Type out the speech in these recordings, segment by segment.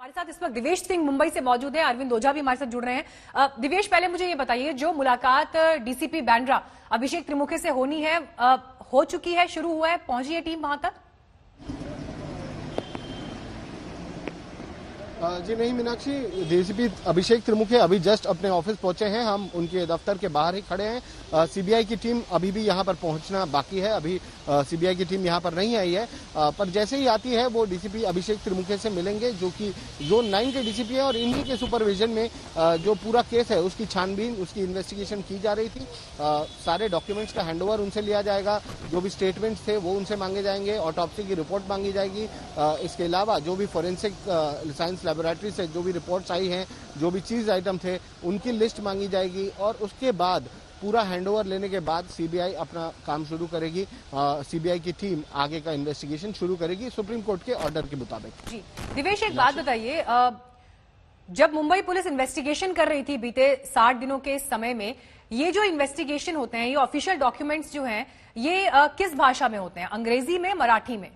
हमारे साथ इस वक्त दिवेश सिंह मुंबई से मौजूद है। अरविंद ओझा भी हमारे साथ जुड़ रहे हैं। दिवेश, पहले मुझे ये बताइए, जो मुलाकात डीसीपी बैंड्रा, अभिषेक त्रिमुखे से होनी है हो चुकी है, शुरू हुआ है, पहुँची है टीम वहाँ तक? जी नहीं मीनाक्षी डीसीपी अभिषेक त्रिमुखे अभी जस्ट अपने ऑफ़िस पहुँचे हैं। हम उनके दफ्तर के बाहर ही खड़े हैं। सीबीआई की टीम अभी भी यहाँ पर पहुँचना बाकी है। अभी सीबीआई की टीम यहाँ पर नहीं आई है। अ, पर जैसे ही आती है वो डीसीपी अभिषेक त्रिमुखे से मिलेंगे जो कि जोन नाइन के डीसीपी हैं और इन्हीं के सुपरविजन में अ, जो पूरा केस है उसकी छानबीन उसकी इन्वेस्टिगेशन की जा रही थी। अ, सारे डॉक्यूमेंट्स का हैंडओवर उनसे लिया जाएगा। जो भी स्टेटमेंट्स थे, वो उनसे मांगे जाएँगे ऑटोप्सी की रिपोर्ट मांगी जाएगी। इसके अलावा जो भी फोरेंसिक साइंस लेबोरेटरी से जो भी रिपोर्ट्स आई हैं, जो भी चीज़ आइटम थे, उनकी लिस्ट मांगी जाएगी और उसके बाद पूरा हैंडओवर लेने के बाद सीबीआई अपना काम शुरू करेगी। सीबीआई की टीम आगे का इन्वेस्टिगेशन शुरू करेगी सुप्रीम कोर्ट के ऑर्डर के मुताबिक। जी, दिवेश, एक बात बताइए। जब मुंबई पुलिस इन्वेस्टिगेशन कर रही थी बीते साठ दिनों के समय में ये जो इन्वेस्टिगेशन होते हैं ये ऑफिशियल डॉक्यूमेंट्स जो हैं ये अ, किस भाषा में होते हैं? अंग्रेज़ी में मराठी में?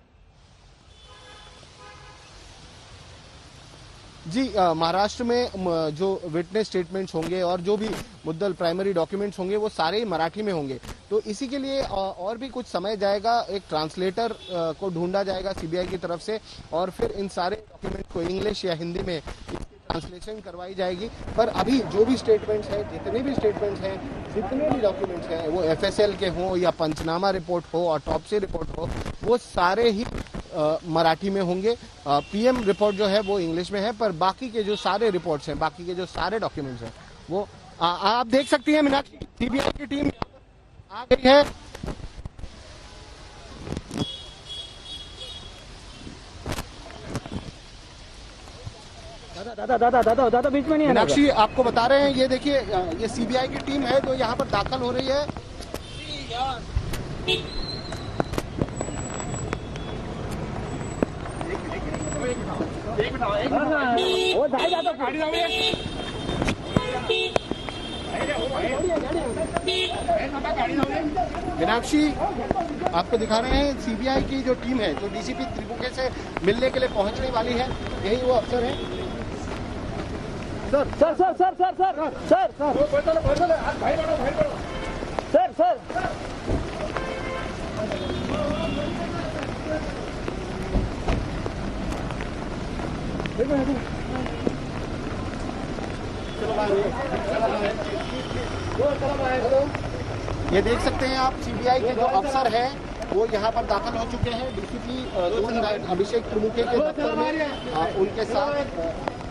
जी महाराष्ट्र में जो विटनेस स्टेटमेंट्स होंगे और जो भी मुद्दल प्राइमरी डॉक्यूमेंट्स होंगे वो सारे ही मराठी में होंगे। तो इसी के लिए और भी कुछ समय जाएगा एक ट्रांसलेटर को ढूंढा जाएगा सीबीआई की तरफ़ से और फिर इन सारे डॉक्यूमेंट को इंग्लिश या हिंदी में ट्रांसलेशन करवाई जाएगी। पर अभी जो भी स्टेटमेंट्स हैं जितने भी स्टेटमेंट्स हैं जितने भी डॉक्यूमेंट्स हैं वो एफएसएल के हों या पंचनामा रिपोर्ट हो ऑटोप्सी रिपोर्ट हो वो सारे ही मराठी में होंगे। पीएम रिपोर्ट जो है वो इंग्लिश में है पर बाकी के जो सारे रिपोर्ट्स हैं बाकी के जो सारे डॉक्यूमेंट्स हैं वो आ, आप देख सकती हैं मीनाक्षी सीबीआई की टीम आ गई है। दादा दादा दादा दादा दादा बीच में नहीं है मीनाक्षी आपको बता रहे हैं ये देखिए ये सीबीआई की टीम है जो यहाँ पर दाखिल हो रही है। वो जाए जाता गाड़ी मीनाक्षी आपको दिखा रहे हैं सीबीआई की जो टीम है जो डीसीपी त्रिपुके से मिलने के लिए पहुँचने वाली है यही वो अफसर है। Sir sir sir sir sir sir sir. Sir sir. ये देख सकते हैं आप सीबीआई के जो अफसर हैं वो यहाँ पर दाखिल हो चुके हैं। डीसीपी अभिषेक त्रिमुखे के दफ्तर में उनके साथ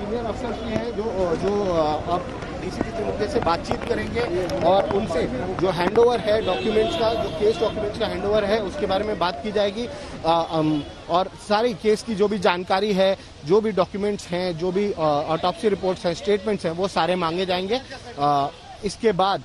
सीनियर अफसर भी हैं जो जो अब डीसीपी त्रिमुखे से बातचीत करेंगे और उनसे जो हैंडओवर है डॉक्यूमेंट्स का जो केस डॉक्यूमेंट्स का हैंडओवर है उसके बारे में बात की जाएगी। अम, और सारी केस की जो भी जानकारी है जो भी डॉक्यूमेंट्स हैं जो भी ऑटोपसी रिपोर्ट्स हैं स्टेटमेंट्स हैं वो सारे मांगे जाएँगे। अ, इसके बाद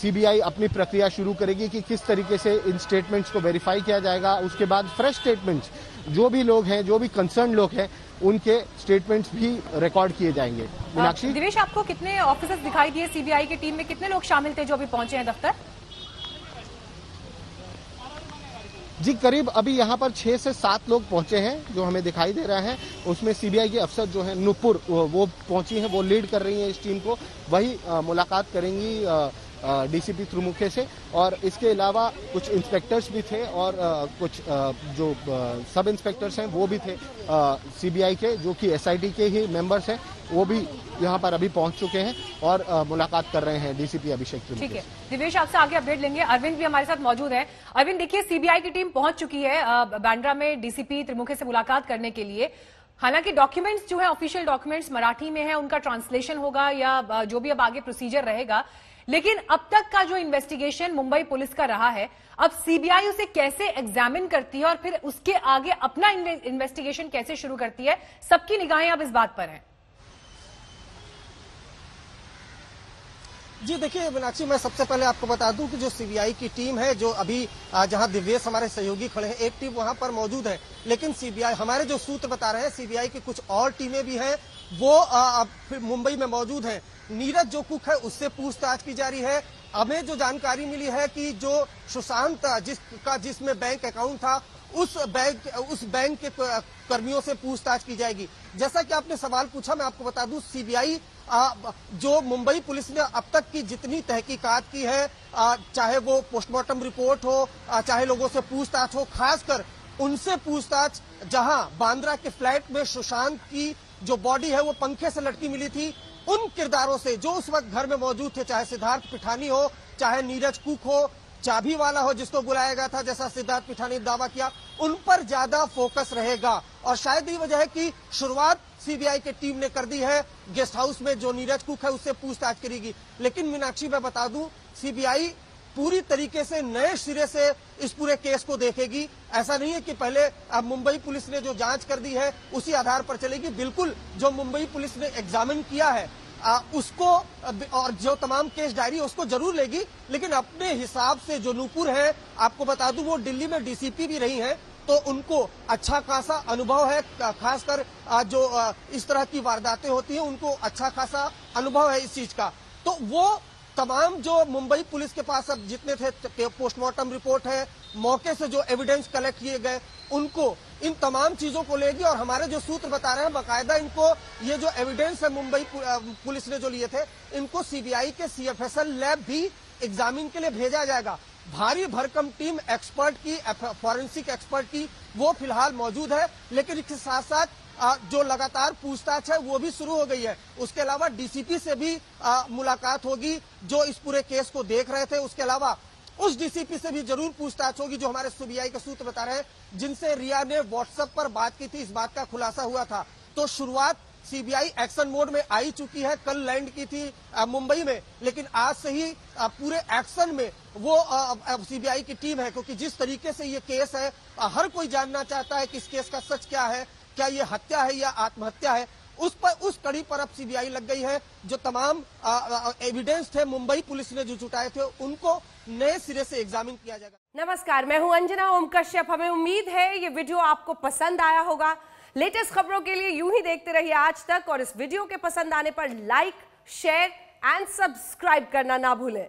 सीबीआई अपनी प्रक्रिया शुरू करेगी कि किस तरीके से इन स्टेटमेंट्स को वेरीफाई किया जाएगा। उसके बाद फ्रेश स्टेटमेंट्स जो भी लोग हैं जो भी कंसर्न लोग हैं उनके स्टेटमेंट्स भी रिकॉर्ड किए जाएँगे। मीनाक्षी? दिवेश आपको कितने ऑफिसर्स दिखाई दिए सीबीआई की टीम में? कितने लोग शामिल थे जो अभी पहुँचे हैं दफ्तर? जी करीब अभी यहाँ पर छह से सात लोग पहुँचे हैं जो हमें दिखाई दे रहा है। उसमें सीबीआई के अफसर जो है नुपुर वो पहुँची हैं वो लीड कर रही हैं इस टीम को। वही अ, मुलाकात करेंगी डीसीपी त्रिमुखे से और इसके अलावा कुछ इंस्पेक्टर्स भी थे और कुछ जो सब इंस्पेक्टर्स हैं वो भी थे सीबीआई के जो कि एसआईटी के ही मेंबर्स हैं वो भी यहाँ पर अभी पहुँच चुके हैं और अ, मुलाकात कर रहे हैं डीसीपी अभिषेक त्रिमुखे ठीक है। दिवेश आपसे आगे अपडेट लेंगे। अरविंद भी हमारे साथ मौजूद है। अरविंद देखिए सीबीआई की टीम पहुँच चुकी है बांद्रा में डीसीपी त्रिमुखे से मुलाकात करने के लिए। हालाँकि डॉक्यूमेंट्स जो है ऑफिशियल डॉक्यूमेंट्स मराठी में है उनका ट्रांसलेशन होगा या जो भी अब आगे प्रोसीजर रहेगा लेकिन अब तक का जो इन्वेस्टिगेशन मुंबई पुलिस का रहा है अब सीबीआई उसे कैसे एग्जामिन करती है और फिर उसके आगे अपना इन्वेस्टिगेशन कैसे शुरू करती है सबकी निगाहें अब इस बात पर हैं। जी देखिए मीनाक्षी मैं सबसे पहले आपको बता दूँ कि जो सीबीआई की टीम है जो अभी जहाँ दिव्येश हमारे सहयोगी खड़े हैं एक टीम वहाँ पर मौजूद है। लेकिन सीबीआई हमारे जो सूत्र बता रहे हैं सीबीआई की कुछ और टीमें भी हैं वो आ, मुंबई में मौजूद हैं। नीरज जो कुक है, उससे पूछताछ की जा रही है। हमें जो जानकारी मिली है कि जो सुशांत जिसका जिसमें बैंक अकाउंट था, उस बैंक उस बैंक के कर्मियों से पूछताछ की जाएगी। जैसा कि आपने सवाल पूछा, मैं आपको बता दूँ, सीबीआई जो मुंबई पुलिस ने अब तक की जितनी तहकीकात की है चाहे वो पोस्टमार्टम रिपोर्ट हो चाहे लोगों से पूछताछ हो, खासकर उनसे पूछताछ, जहाँ बांद्रा के फ्लैट में सुशांत की जो बॉडी है वो पंखे से लटकी मिली थी, उन किरदारों से जो उस वक्त घर में मौजूद थे, चाहे सिद्धार्थ पिठानी हो, चाहे नीरज कुक हो, चाबी वाला हो, जिसको बुलाया गया था, जैसा सिद्धार्थ पिठानी ने दावा किया, उन पर ज़्यादा फोकस रहेगा। और शायद यही वजह है कि शुरुआत सीबीआई की टीम ने कर दी है, गेस्ट हाउस में जो नीरज कुक है, उससे पूछताछ करेगी लेकिन मीनाक्षी, मैं बता दूँ, सीबीआई पूरी तरीके से नए सिरे से इस पूरे केस को देखेगी। ऐसा नहीं है कि पहले अब मुंबई पुलिस ने जो जाँच कर दी है उसी आधार पर चलेगी। बिल्कुल जो मुंबई पुलिस ने एग्जामिन किया है आ, उसको और जो तमाम केस डायरी उसको ज़रूर लेगी। लेकिन अपने हिसाब से जो नूपुर है आपको बता दूँ वो दिल्ली में डीसीपी भी रही हैं तो उनको अच्छा खासा अनुभव है। खासकर जो इस तरह की वारदातें होती हैं उनको अच्छा खासा अनुभव है इस चीज़ का। तो वो तमाम जो मुंबई पुलिस के पास अब जितने थे पोस्टमार्टम रिपोर्ट है, मौके से जो एविडेंस कलेक्ट किए गए, उनको, इन तमाम चीज़ों को लेगी और हमारे जो सूत्र बता रहे हैं, बाकायदा इनको, ये जो एविडेंस है मुंबई पुलिस ने जो लिए थे, इनको सीबीआई के सीएफएसएल लैब भी एग्जामिन के लिए भेजा जाएगा। भारी भरकम टीम एक्सपर्ट की फॉरेंसिक एक्सपर्ट की, वो फ़िलहाल मौजूद है, लेकिन इसके साथ साथ जो लगातार पूछताछ है वो भी शुरू हो गई है। उसके अलावा डीसीपी से भी मुलाकात होगी जो इस पूरे केस को देख रहे थे। उसके अलावा उस डीसीपी से भी ज़रूर पूछताछ होगी जो हमारे सीबीआई के सूत्र बता रहे हैं जिनसे रिया ने व्हाट्सएप पर बात की थी। इस बात का खुलासा हुआ था। तो शुरुआत सीबीआई एक्शन मोड में आई चुकी है। कल लैंड की थी मुंबई में। लेकिन आज से ही आ, पूरे एक्शन में वो सीबीआई की टीम है क्योंकि जिस तरीके से ये केस है आ, हर कोई जानना चाहता है कि इस केस का सच क्या है। क्या ये हत्या है या आत्महत्या है? उस पर, उस कड़ी पर अब सीबीआई लग गई है। जो तमाम एविडेंस थे, मुंबई पुलिस ने जो जुटाए थे, उनको नए सिरे से एग्जामिन किया जाएगा। नमस्कार, मैं हूँ अंजना ओम कश्यप हमें उम्मीद है ये वीडियो आपको पसंद आया होगा। लेटेस्ट खबरों के लिए यूँ ही देखते रहिए आज तक और इस वीडियो के पसंद आने पर लाइक शेयर एंड सब्सक्राइब करना ना भूलें।